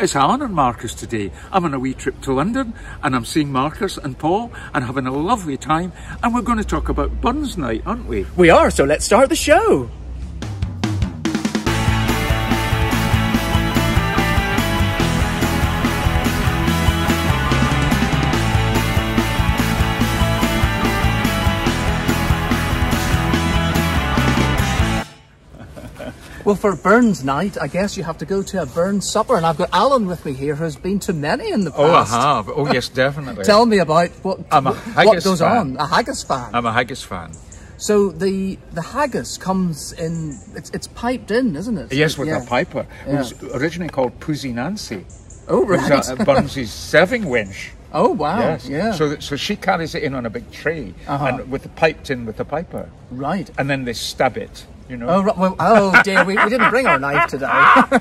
It's Alan and Marcus today. I'm on a wee trip to London and I'm seeing Marcus and Paul and having a lovely time and we're going to talk about Burns Night, aren't we? We are, so let's start the show. Well, for Burns night, I guess you have to go to a Burns supper, and I've got Alan with me here, who's been to many in the past. Oh, I have. Oh, yes, definitely. Tell me about what I'm a what goes fan. on. A haggis fan. I'm a haggis fan. so the the haggis comes in. It's it's piped in, isn't it? Yes, with Yeah. a piper. It was originally called Poosie Nansie. Oh was right. Burns's serving wench. oh wow. Yes. Yeah. So, that, so she carries it in on a big tray Uh-huh. and with the piped in with the piper. right. And then they stab it, you know. Oh, right, well, oh dear, we, we didn't bring our knife today.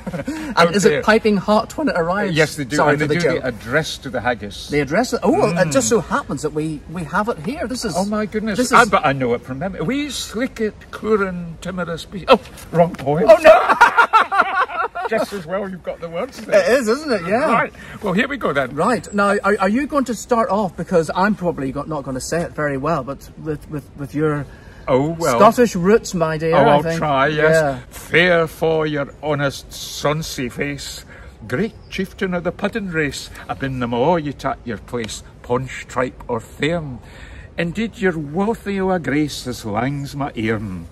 Oh, and is dear. it piping hot when it arrives? Yes, they do. Sorry and they the do joke. the address to the haggis. The address. Oh, well, it mm. just so happens that we we have it here. This is. Oh my goodness! This I, is. but I know it from memory. We slick it, Clurin, timorous. Oh, wrong point. oh no! Just as well you've got the words there. it is, isn't it? Yeah. Right. Well, here we go then. Right now, are, are you going to start off because I'm probably got, not going to say it very well, but with with, with your Oh well. Scottish roots, my dear. Oh, I'll try. Yes. Yeah. Fair for your honest, sonsy face. Great chieftain of the puddin race. I've been them all yet at your place, Ponch, Tripe, or Fairm. Indeed, you're wealthy o' a grace as lang's my earn.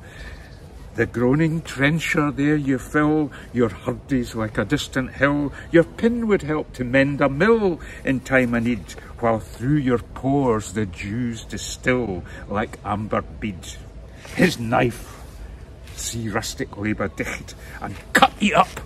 The groaning trencher there you fill, your hurdies like a distant hill, your pin would help to mend a mill in time of need, while through your pores the dews distill like amber bead. His knife, see rustic labour dicht, and cut ye up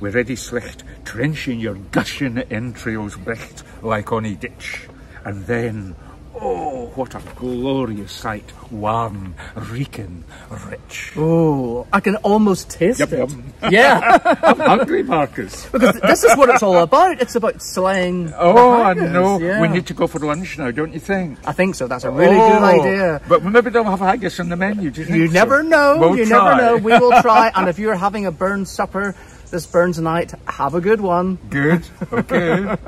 wi' ready slicht, trenching your gushing entrails bricht like ony ditch. And then, oh, what a glorious sight, warm, reeking, rich. Oh, I can almost taste Yum, it. yum. Yeah, I'm hungry, Marcus. because this is what it's all about. It's about slaying. Oh, I know. Yeah. We need to go for lunch now, don't you think? I think so. That's a really good Oh, idea. But maybe they'll have haggis on the menu, do you You so? never know. We'll you try. never know. We will try. and if you're having a Burns supper this Burns night, have a good one. Good, okay.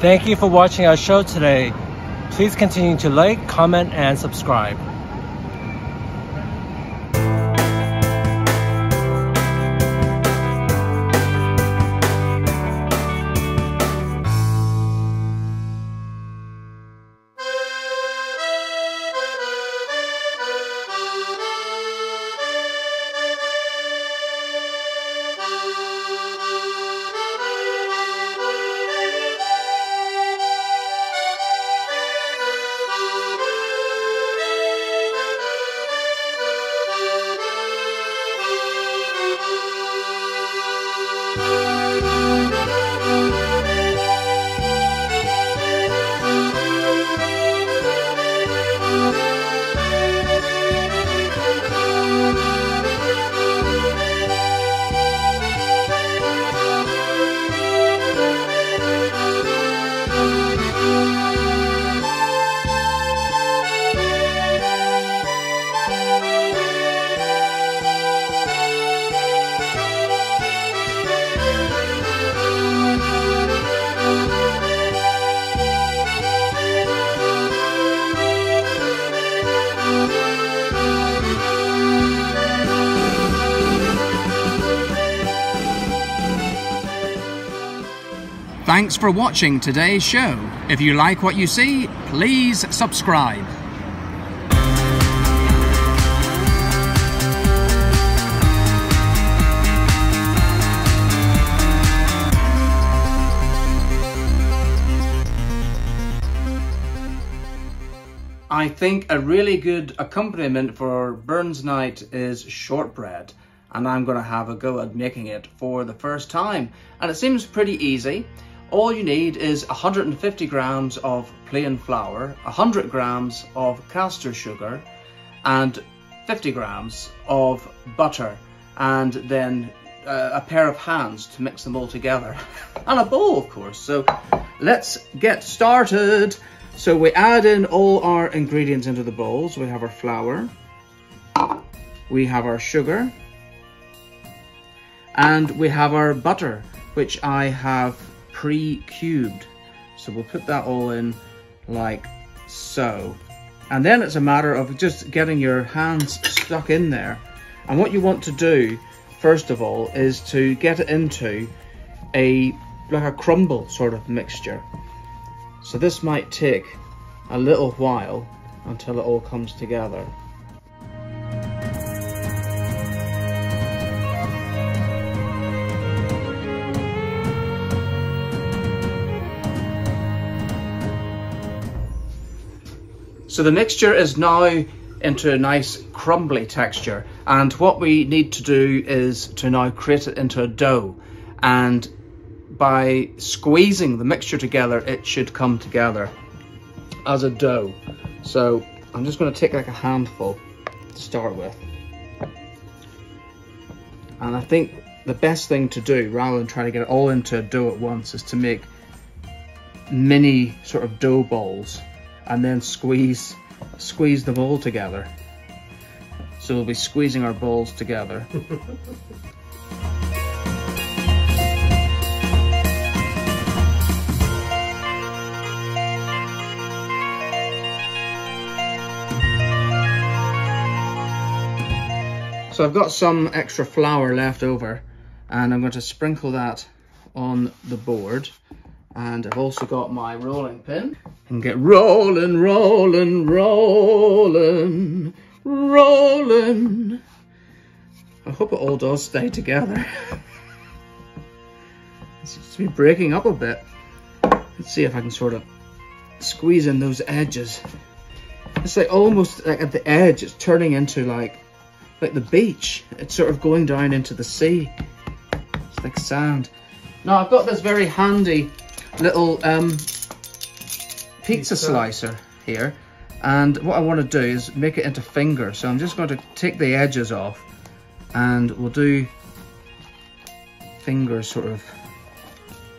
Thank you for watching our show today. Please continue to like, comment, and subscribe. Thanks for watching today's show. If you like what you see, please subscribe. I think a really good accompaniment for Burns Night is shortbread. and I'm going to have a go at making it for the first time. And it seems pretty easy. All you need is 150 grams of plain flour, 100 grams of caster sugar, and 50 grams of butter, and then uh, a pair of hands to mix them all together. and a bowl, of course. So let's get started. So we add in all our ingredients into the bowls. We have our flour, we have our sugar, and we have our butter, which I have pre-cubed. So we'll put that all in like so. And then it's a matter of just getting your hands stuck in there. And what you want to do, first of all, is to get it into a like a crumble sort of mixture. So this might take a little while until it all comes together. So the mixture is now into a nice crumbly texture and what we need to do is to now create it into a dough and by squeezing the mixture together it should come together as a dough. So I'm just going to take like a handful to start with. And I think the best thing to do rather than trying to get it all into a dough at once is to make mini sort of dough balls and then squeeze squeeze the all together. So we'll be squeezing our balls together. so I've got some extra flour left over and I'm going to sprinkle that on the board and I've also got my rolling pin and get rolling, rolling, rolling, rolling. I hope it all does stay together. it seems to be breaking up a bit. Let's see if I can sort of squeeze in those edges. It's like almost like at the edge, it's turning into like like the beach. It's sort of going down into the sea. It's like sand. Now I've got this very handy little um, pizza, pizza. slicer here. And what I want to do is make it into fingers so I'm just going to take the edges off and we'll do fingers sort of.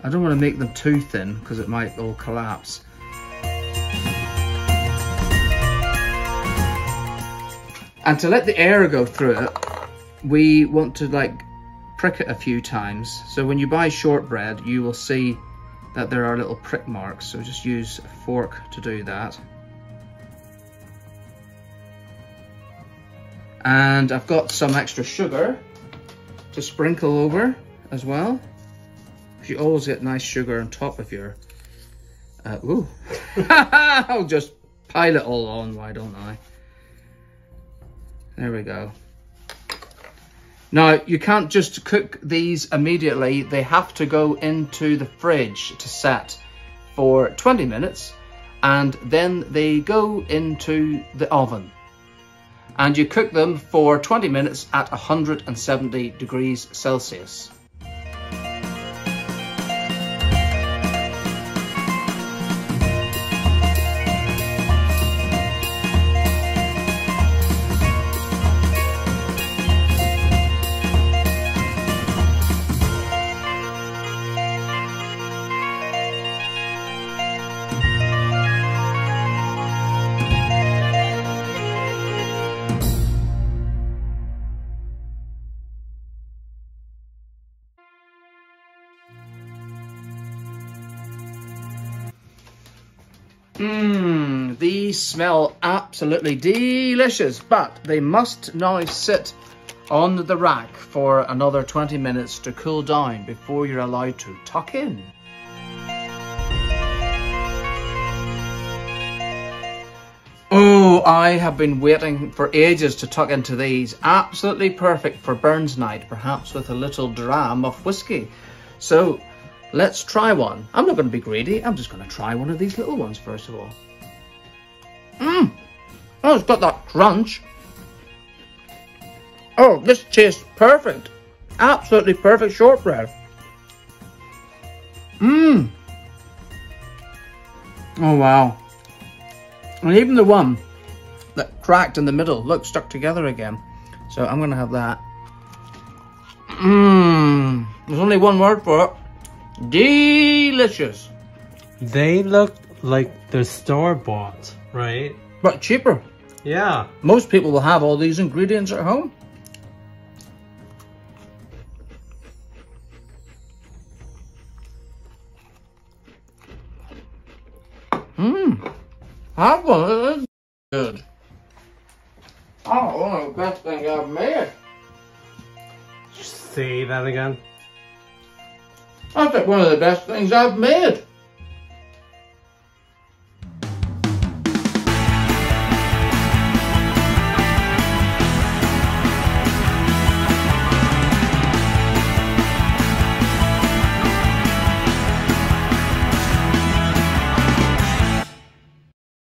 I don't want to make them too thin because it might all collapse. And to let the air go through it we want to like prick it a few times. So when you buy shortbread you will see that there are little prick marks, so just use a fork to do that. And I've got some extra sugar to sprinkle over as well. You always get nice sugar on top of your... Uh, ooh, I'll just pile it all on, why don't I? There we go. Now, you can't just cook these immediately. They have to go into the fridge to set for 20 minutes and then they go into the oven. And you cook them for 20 minutes at 170 degrees Celsius. Smell absolutely delicious, but they must now sit on the rack for another 20 minutes to cool down before you're allowed to tuck in. Oh, I have been waiting for ages to tuck into these. Absolutely perfect for Burns night, perhaps with a little dram of whiskey. So Let's try one. I'm not going to be greedy. I'm just going to try one of these little ones first of all. Mmm. Oh, it's got that crunch. Oh, this tastes perfect. Absolutely perfect shortbread. Mmm. Oh, wow. And even the one that cracked in the middle looks stuck together again. So I'm going to have that. Mmm. There's only one word for it. Delicious. They look like they're store-bought, right? But cheaper. Yeah. Most people will have all these ingredients at home. Mmm. That one is good. Oh, one of the best things I've made. Say that again. That's like one of the best things I've made.